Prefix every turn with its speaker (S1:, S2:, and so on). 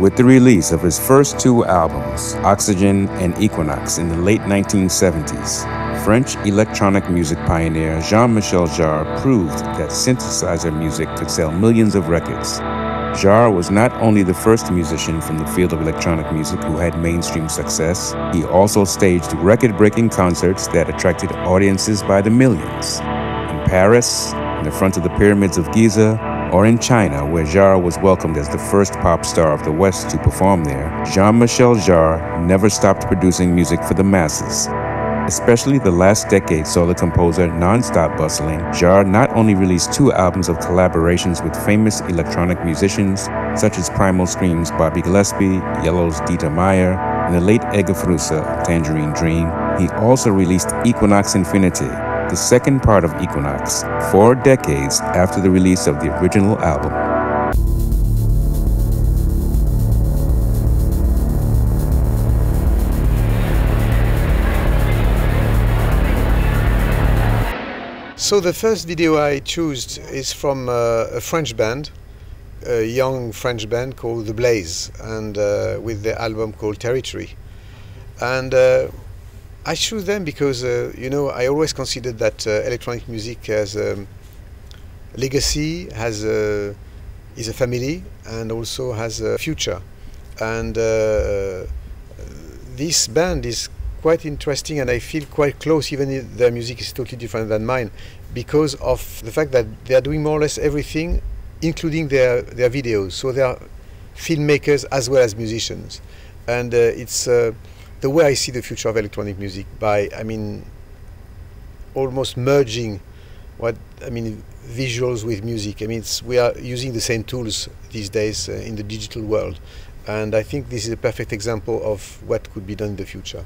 S1: With the release of his first two albums, Oxygène and Équinoxe, in the late 1970s, French electronic music pioneer Jean Michel Jarre proved that synthesizer music could sell millions of records. Jarre was not only the first musician from the field of electronic music who had mainstream success, he also staged record breaking concerts that attracted audiences by the millions. In Paris, in the front of the pyramids of Giza, or in China, where Jarre was welcomed as the first pop star of the West to perform there, Jean Michel Jarre never stopped producing music for the masses. Especially the last decade saw the composer non-stop bustling. Jarre not only released two albums of collaborations with famous electronic musicians such as Primal Scream's Bobby Gillespie, Yello's Dieter Meier, and the late Froese, Tangerine Dream, he also released Équinoxe Infinity, the second part of Équinoxe, four decades after the release of the original album.
S2: So the first video I chose is from uh, a French band, a young French band called The Blaze, and uh, with the album called Territory. And uh, I choose them because uh, you know I always considered that uh, electronic music has a legacy, has a, is a family, and also has a future. And uh, this band is quite interesting and I feel quite close even if their music is totally different than mine because of the fact that they are doing more or less everything including their, their videos so they are filmmakers as well as musicians and uh, it's uh, the way I see the future of electronic music by I mean almost merging what I mean visuals with music. I mean we are using the same tools these days uh, in the digital world. And I think this is a perfect example of what could be done in the future